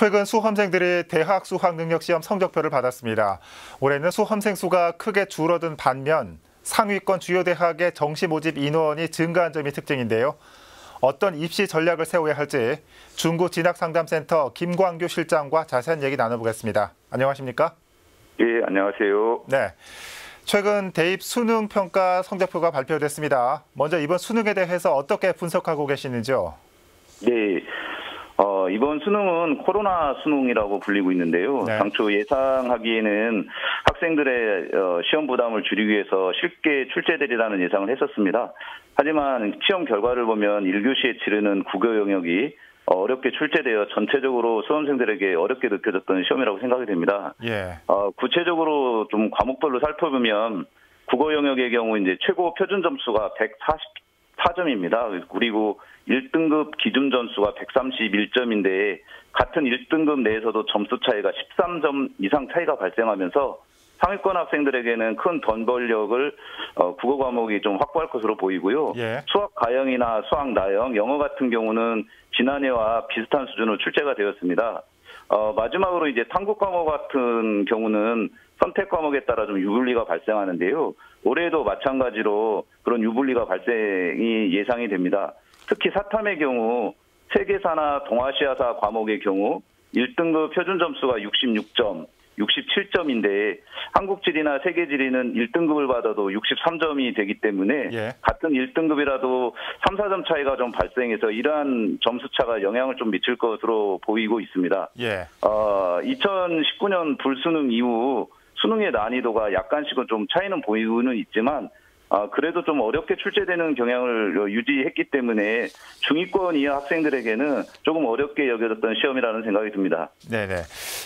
최근 수험생들이 대학 수학 능력 시험 성적표를 받았습니다. 올해는 수험생 수가 크게 줄어든 반면 상위권 주요 대학의 정시 모집 인원이 증가한 점이 특징인데요. 어떤 입시 전략을 세워야 할지 중구 진학상담센터 김광규 실장과 자세한 얘기 나눠보겠습니다. 안녕하십니까? 예, 안녕하세요. 네. 최근 대입 수능 평가 성적표가 발표됐습니다. 먼저 이번 수능에 대해서 어떻게 분석하고 계시는지요? 네. 어, 이번 수능은 코로나 수능이라고 불리고 있는데요. 네. 당초 예상하기에는 학생들의 어, 시험 부담을 줄이기 위해서 쉽게 출제되리라는 예상을 했었습니다. 하지만 시험 결과를 보면 1교시에 치르는 국어 영역이 어렵게 출제되어 전체적으로 수험생들에게 어렵게 느껴졌던 시험이라고 생각이 됩니다. 예. 어, 구체적으로 좀 과목별로 살펴보면 국어 영역의 경우 이제 최고 표준 점수가 144점입니다. 그리고 1등급 기준 점수가 131점인데 같은 1등급 내에서도 점수 차이가 13점 이상 차이가 발생하면서 상위권 학생들에게는 큰 던벌력을 어, 국어 과목이 좀 확보할 것으로 보이고요. 예. 수학 가형이나 수학 나형, 영어 같은 경우는 지난해와 비슷한 수준으로 출제가 되었습니다. 어, 마지막으로 이제 탐구 과목 같은 경우는 선택 과목에 따라 좀 유불리가 발생하는데요. 올해도 마찬가지로 그런 유불리가 발생이 예상이 됩니다. 특히 사탐의 경우 세계사나 동아시아사 과목의 경우 1등급 표준 점수가 66점, 67점인데 한국 지리나 세계 지리는 1등급을 받아도 63점이 되기 때문에 예. 같은 1등급이라도 3, 4점 차이가 좀 발생해서 이러한 점수 차가 영향을 좀 미칠 것으로 보이고 있습니다. 예. 어, 2019년 불수능 이후 수능의 난이도가 약간씩은 좀 차이는 보이고는 있지만 아, 그래도 좀 어렵게 출제되는 경향을 유지했기 때문에 중위권 이하 학생들에게는 조금 어렵게 여겨졌던 시험이라는 생각이 듭니다. 네네.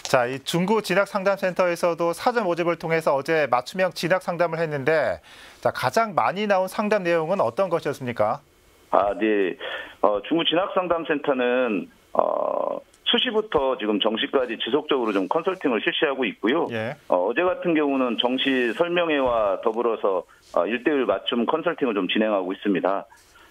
자, 이 중구 진학 상담센터에서도 사전 모집을 통해서 어제 맞춤형 진학 상담을 했는데, 자, 가장 많이 나온 상담 내용은 어떤 것이었습니까? 아, 네. 어, 중구 진학 상담센터는 어, 수시부터 지금 정시까지 지속적으로 좀 컨설팅을 실시하고 있고요. 예. 어, 제 같은 경우는 정시 설명회와 더불어서 어, 1대1 맞춤 컨설팅을 좀 진행하고 있습니다.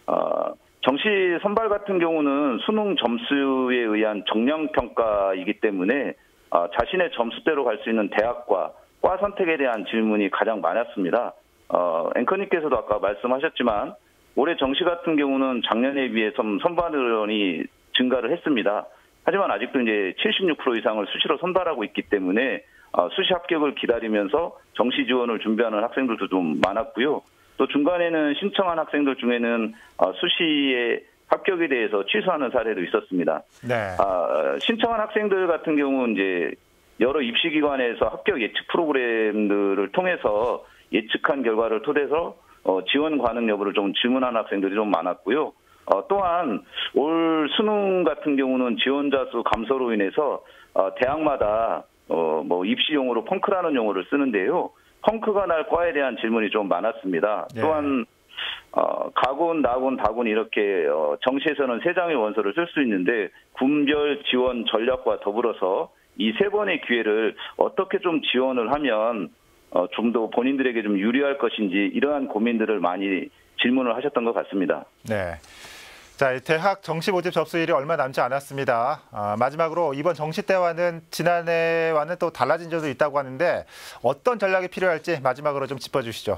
어, 정시 선발 같은 경우는 수능 점수에 의한 정량 평가이기 때문에 어, 자신의 점수대로 갈 수 있는 대학과 과 선택에 대한 질문이 가장 많았습니다. 어, 앵커님께서도 아까 말씀하셨지만 올해 정시 같은 경우는 작년에 비해 좀 선발 인원이 증가를 했습니다. 하지만 아직도 이제 76% 이상을 수시로 선발하고 있기 때문에 어, 수시 합격을 기다리면서 정시 지원을 준비하는 학생들도 좀 많았고요. 또 중간에는 신청한 학생들 중에는 어, 수시의 합격에 대해서 취소하는 사례도 있었습니다. 네. 아, 신청한 학생들 같은 경우는 이제 여러 입시기관에서 합격 예측 프로그램들을 통해서 예측한 결과를 토대서 어, 지원 가능 여부를 좀 질문하는 학생들이 좀 많았고요. 어, 또한 올 수능 같은 경우는 지원자 수 감소로 인해서 어, 대학마다 어, 뭐 입시용으로 펑크라는 용어를 쓰는데요. 펑크가 날 과에 대한 질문이 좀 많았습니다. 네. 또한 어, 가군, 나군, 다군 이렇게 어, 정시에서는 세 장의 원서를 쓸 수 있는데 군별 지원 전략과 더불어서 이 세 번의 기회를 어떻게 좀 지원을 하면 어, 좀 더 본인들에게 좀 유리할 것인지 이러한 고민들을 많이 질문을 하셨던 것 같습니다. 네. 자, 이 대학 정시 모집 접수일이 얼마 남지 않았습니다. 아, 마지막으로 이번 정시 때와는 지난해와는 또 달라진 점도 있다고 하는데 어떤 전략이 필요할지 마지막으로 좀 짚어주시죠.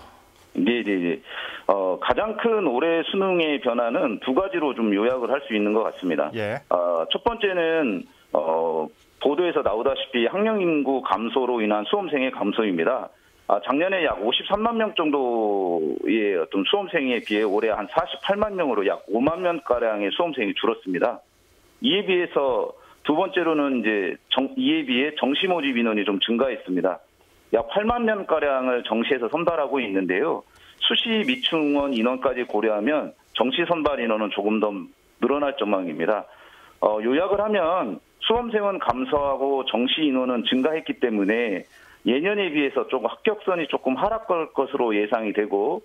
네, 네, 네. 어, 가장 큰 올해 수능의 변화는 두 가지로 좀 요약을 할 수 있는 것 같습니다. 예. 어, 첫 번째는 어, 보도에서 나오다시피 학령 인구 감소로 인한 수험생의 감소입니다. 아, 작년에 약 53만 명 정도의 어떤 수험생에 비해 올해 한 48만 명으로 약 5만 명 가량의 수험생이 줄었습니다. 이에 비해서 두 번째로는 이제 정, 이에 비해 정시 모집 인원이 좀 증가했습니다. 약 8만 명 가량을 정시에서 선발하고 있는데요. 수시 미충원 인원까지 고려하면 정시 선발 인원은 조금 더 늘어날 전망입니다. 어, 요약을 하면 수험생은 감소하고 정시 인원은 증가했기 때문에 예년에 비해서 조금 합격선이 조금 하락할 것으로 예상이 되고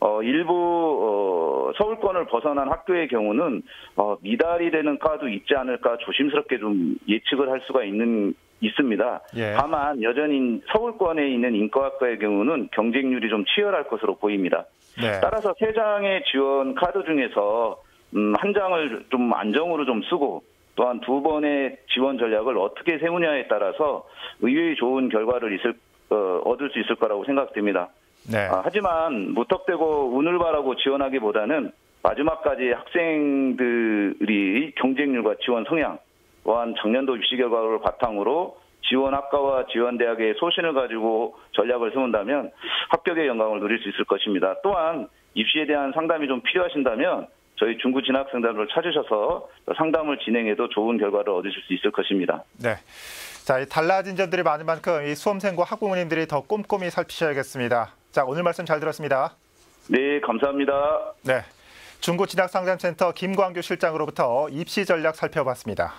어, 일부 어, 서울권을 벗어난 학교의 경우는 어, 미달이 되는 과도 있지 않을까 조심스럽게 좀 예측을 할 수가 있는 있습니다. 예. 다만 여전히 서울권에 있는 인과학과의 경우는 경쟁률이 좀 치열할 것으로 보입니다. 네. 따라서 세 장의 지원 카드 중에서 음, 한 장을 좀 안정으로 좀 쓰고 또한 두 번의 지원 전략을 어떻게 세우냐에 따라서 의외의 좋은 결과를 있을, 어, 얻을 수 있을 거라고 생각됩니다. 네. 아, 하지만 무턱대고 운을 바라고 지원하기보다는 마지막까지 학생들이 경쟁률과 지원 성향, 또한 작년도 입시 결과를 바탕으로 지원 학과와 지원 대학의 소신을 가지고 전략을 세운다면 합격의 영광을 누릴 수 있을 것입니다. 또한 입시에 대한 상담이 좀 필요하신다면 저희 중구 진학생단을 찾으셔서 상담을 진행해도 좋은 결과를 얻으실 수 있을 것입니다. 네. 자, 이 달라진 점들이 많은 만큼 이 수험생과 학부모님들이 더 꼼꼼히 살피셔야겠습니다. 자, 오늘 말씀 잘 들었습니다. 네, 감사합니다. 네. 중구 진학상담센터 김광규 실장으로부터 입시 전략 살펴봤습니다.